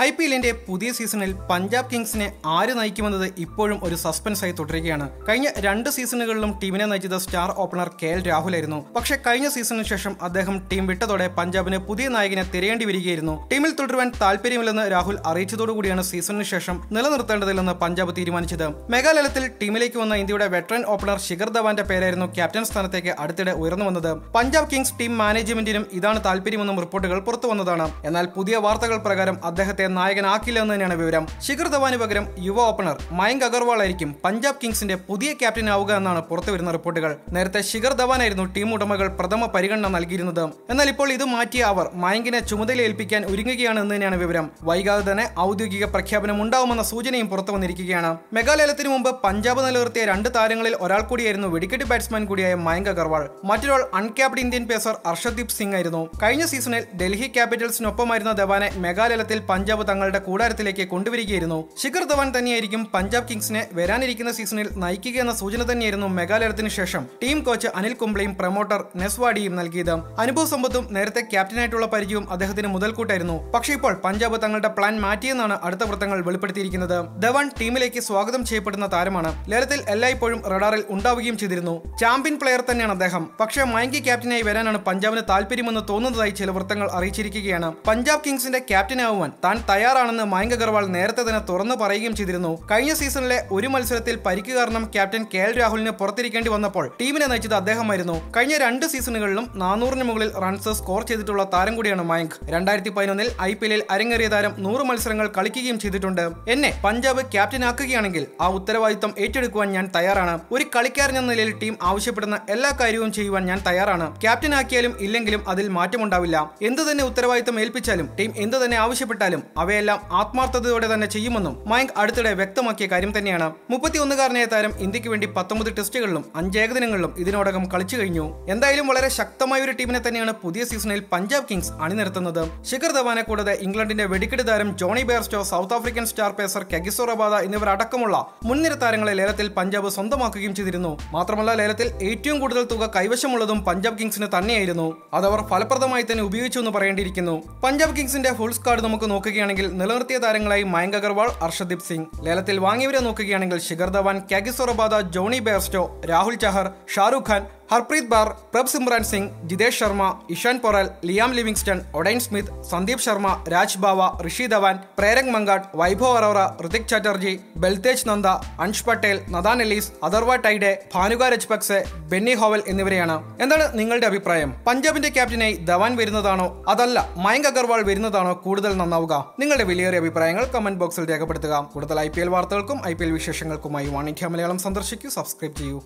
I P എല്ലിന്റെ പുതിയ സീസണിൽ പഞ്ചാബ് കിങ്സിനെ ആര് നയിക്കുമെന്നത് ഇപ്പോഴും ഒരു സസ്പെൻസായി തുടരുകയാണ്. കഴിഞ്ഞ രണ്ട് സീസണുകളിലും ടീമിനെ നയിച്ചത് സ്റ്റാർ ഓപ്പണർ കെ എൽ രാഹുലായിരുന്നു. പക്ഷേ കഴിഞ്ഞ സീസണിന് ശേഷം അദ്ദേഹം ടീം വിട്ടതോടെ പഞ്ചാബിന് പുതിയ നായകനെ തിരയേണ്ടി വരികയായിരുന്നു. ടീമിൽ തുടരുവാൻ താല്പര്യമില്ലെന്ന് രാഹുൽ അറിയിച്ചതോടുകൂടിയാണ് സീസണിന് ശേഷം നിലനിർത്തേണ്ടതില്ലെന്ന് പഞ്ചാബ് തീരുമാനിച്ചത്. മേഘാലയത്തിൽ ടീമിലേക്ക് വന്ന ഇന്ത്യയുടെ വെറ്ററൻ ഓപ്പണർ ശിഖർ ധവാന്റെ പേരായിരുന്നു ക്യാപ്റ്റൻ സ്ഥാനത്തേക്ക് അടുത്തിടെ ഉയർന്നു വന്നത്. പഞ്ചാബ് കിങ്സ് ടീം മാനേജ്മെന്റിനും ഇതാണ് താല്പര്യമെന്നും റിപ്പോർട്ടുകൾ പുറത്തുവന്നതാണ് എന്നാൽ പുതിയ വാർത്തകൾ പ്രകാരം അദ്ദേഹത്തെ നായകനാക്കില്ല എന്ന് തന്നെയാണ് വിവരം. ശിഖർ ധവാന് പകരം യുവ ഓപ്പണർ മയങ്ക് അഗർവാൾ ആയിരിക്കും പഞ്ചാബ് കിങ്സിന്റെ പുതിയ ക്യാപ്റ്റൻ ആവുക എന്നാണ് പുറത്തുവരുന്ന റിപ്പോർട്ടുകൾ. നേരത്തെ ശിഖർ ധവാനായിരുന്നു ടീം ഉടമകൾ പ്രഥമ പരിഗണന നൽകിയിരുന്നത്. എന്നാൽ ഇപ്പോൾ ഇത് മാറ്റിയ അവർ മയങ്കിനെ ചുമതല ഏൽപ്പിക്കാൻ ഒരുങ്ങുകയാണ് എന്ന് തന്നെയാണ് വിവരം. വൈകാതെ തന്നെ ഔദ്യോഗിക പ്രഖ്യാപനം ഉണ്ടാവുമെന്ന സൂചനയും പുറത്തു വന്നിരിക്കുകയാണ്. മെഘാലയത്തിന് മുമ്പ് പഞ്ചാബ് നിലനിർത്തിയ രണ്ട് താരങ്ങളിൽ ഒരാൾ കൂടിയായിരുന്നു വെടിക്കെട്ട് ബാറ്റ്സ്മാൻ കൂടിയായ മയങ്ക് അഗർവാൾ. മറ്റൊരാൾ uncapped Indian pacer Arshdeep Singh ആയിരുന്നു. കഴിഞ്ഞ സീസണിൽ ഡൽഹി ക്യാപിറ്റൽസിനൊപ്പമായിരുന്ന ധവാനെ മെഗാലയത്തിൽ പഞ്ചാബ് തങ്ങളുടെ കൂടാരത്തിലേക്ക് കൊണ്ടുവരികയായിരുന്നു. ശിഖർ ധവാൻ തന്നെയായിരിക്കും പഞ്ചാബ് കിങ്സിനെ വരാനിരിക്കുന്ന സീസണിൽ നയിക്കുക എന്ന സൂചന തന്നെയായിരുന്നു മെഗാലയത്തിന് ശേഷം ടീം കോച്ച് അനിൽ കുംബ്ലയും പ്രൊമോട്ടർ നെസ്വാഡിയും നൽകിയത്. അനുഭവ സമ്പത്തും നേരത്തെ ക്യാപ്റ്റനായിട്ടുള്ള പരിചയവും അദ്ദേഹത്തിന് മുതൽക്കൂട്ടായിരുന്നു. പക്ഷേ ഇപ്പോൾ പഞ്ചാബ് തങ്ങളുടെ പ്ലാൻ മാറ്റിയെന്നാണ് അടുത്ത വൃത്തങ്ങൾ വെളിപ്പെടുത്തിയിരിക്കുന്നത്. ധവാൻ ടീമിലേക്ക് സ്വാഗതം ചെയ്യപ്പെടുന്ന താരമാണ്. ലേലത്തിൽ എല്ലായ്പ്പോഴും റഡാറിൽ ഉണ്ടാവുകയും ചെയ്തിരുന്നു. ചാമ്പ്യൻ പ്ലെയർ തന്നെയാണ് അദ്ദേഹം. പക്ഷേ മയങ്കി ക്യാപ്റ്റനായി വരാനാണ് പഞ്ചാബിന് താല്പര്യമെന്ന് തോന്നുന്നതായി ചില വൃത്തങ്ങൾ അറിയിച്ചിരിക്കുകയാണ്. പഞ്ചാബ് കിങ്സിന്റെ ക്യാപ്റ്റനാവുവാൻ താൻ തയ്യാറാണെന്ന് മയങ്ക് അഗർവാൾ നേരത്തെ തന്നെ തുറന്നു പറയുകയും ചെയ്തിരുന്നു. കഴിഞ്ഞ സീസണിലെ ഒരു മത്സരത്തിൽ പരിക്ക് കാരണം ക്യാപ്റ്റൻ കെ എൽ രാഹുലിന് പുറത്തിരിക്കേണ്ടി വന്നപ്പോൾ ടീമിനെ നയിച്ചത് അദ്ദേഹമായിരുന്നു. കഴിഞ്ഞ രണ്ട് സീസണുകളിലും നാനൂറിന് മുകളിൽ റൺസ് സ്കോർ ചെയ്തിട്ടുള്ള താരം കൂടിയാണ് മയങ്ക്. രണ്ടായിരത്തി പതിനൊന്നിൽ ഐ പി എല്ലിൽ അരങ്ങേറിയ താരം നൂറ് മത്സരങ്ങൾ കളിക്കുകയും ചെയ്തിട്ടുണ്ട്. എന്നെ പഞ്ചാബ് ക്യാപ്റ്റൻ ആക്കുകയാണെങ്കിൽ ആ ഉത്തരവാദിത്തം ഏറ്റെടുക്കുവാൻ ഞാൻ തയ്യാറാണ്. ഒരു കളിക്കാരൻ എന്ന നിലയിൽ ടീം ആവശ്യപ്പെടുന്ന എല്ലാ കാര്യവും ചെയ്യുവാൻ ഞാൻ തയ്യാറാണ്. ക്യാപ്റ്റൻ ആക്കിയാലും ഇല്ലെങ്കിലും അതിൽ മാറ്റമുണ്ടാവില്ല. എന്ത് തന്നെ ഉത്തരവാദിത്തം ഏൽപ്പിച്ചാലും ടീം എന്ത് തന്നെ ആവശ്യപ്പെട്ടാലും അവയെല്ലാം ആത്മാർത്ഥതയോടെ തന്നെ ചെയ്യുമെന്നും മയങ്ക് അടുത്തിടെ വ്യക്തമാക്കിയ കാര്യം തന്നെയാണ്. മുപ്പത്തിയൊന്നുകാരനായ താരം ഇന്ത്യയ്ക്ക് വേണ്ടി പത്തൊമ്പത് ടെസ്റ്റുകളിലും അഞ്ച് ഏകദിനങ്ങളിലും ഇതിനോടകം കളിച്ചു കഴിഞ്ഞു. എന്തായാലും വളരെ ശക്തമായ ഒരു ടീമിനെ തന്നെയാണ് പുതിയ സീസണിൽ പഞ്ചാബ് കിങ്സ് അണിനിരത്തുന്നത്. ശിഖർ ധവാനെ കൂടാതെ ഇംഗ്ലണ്ടിന്റെ വെടിക്കെട്ട് താരം Jonny Bairstow South African star pacer Kagiso Rabada എന്നിവർ അടക്കമുള്ള മുൻനിര താരങ്ങളെ ലേലത്തിൽ പഞ്ചാബ് സ്വന്തമാക്കുകയും ചെയ്തിരുന്നു. മാത്രമല്ല ലേലത്തിൽ ഏറ്റവും കൂടുതൽ തുക കൈവശമുള്ളതും പഞ്ചാബ് കിങ്സിന് തന്നെയായിരുന്നു. അതവർ ഫലപ്രദമായി തന്നെ ഉപയോഗിച്ചു എന്ന് പറയേണ്ടിയിരിക്കുന്നു. പഞ്ചാബ് കിങ്സിന്റെ ഫുൾ സ്കാഡ് നമുക്ക് നോക്കുകയാണെങ്കിൽ നിലനിർത്തിയ താരങ്ങളായി മയങ്ക് അഗർവാൾ അർഷദീപ് സിംഗ്. ലേലത്തിൽ വാങ്ങിയവരെ നോക്കുകയാണെങ്കിൽ Shikhar Dhawan Kagiso Rabada Jonny Bairstow Rahul Chahar Shahrukh Khan Harpreet Brar Prabhsimran Singh Jitesh Sharma Ishan Porel Liam Livingstone Odean Smith Sandeep Sharma Raj Bawa Rishi Dhawan Prerak Mankad Vaibhav Arora Rithik Chatterjee Baltej Dhanda Ansh Patel Nathan Ellis Atharva Taide Bhanuka Rajapaksa Benny Howell എന്നിവരെയാണ്. എന്താണ് നിങ്ങളുടെ അഭിപ്രായം? പഞ്ചാബിന്റെ ക്യാപ്റ്റനായി ധവാൻ വരുന്നതാണോ? അതല്ല മയങ്ക് അഗർവാൾ വരുന്നതാണോ കൂടുതൽ നന്നാവുക? നിങ്ങളുടെ വിലയേറിയ അഭിപ്രായങ്ങൾ കമന്റ് ബോക്സിൽ രേഖപ്പെടുത്തുക. കൂടുതൽ ഐ വാർത്തകൾക്കും ഐ വിശേഷങ്ങൾക്കുമായി വാണിജ്യ മലയാളം സന്ദർശിക്കൂ സബ്സ്ക്രൈബ് ചെയ്യൂ.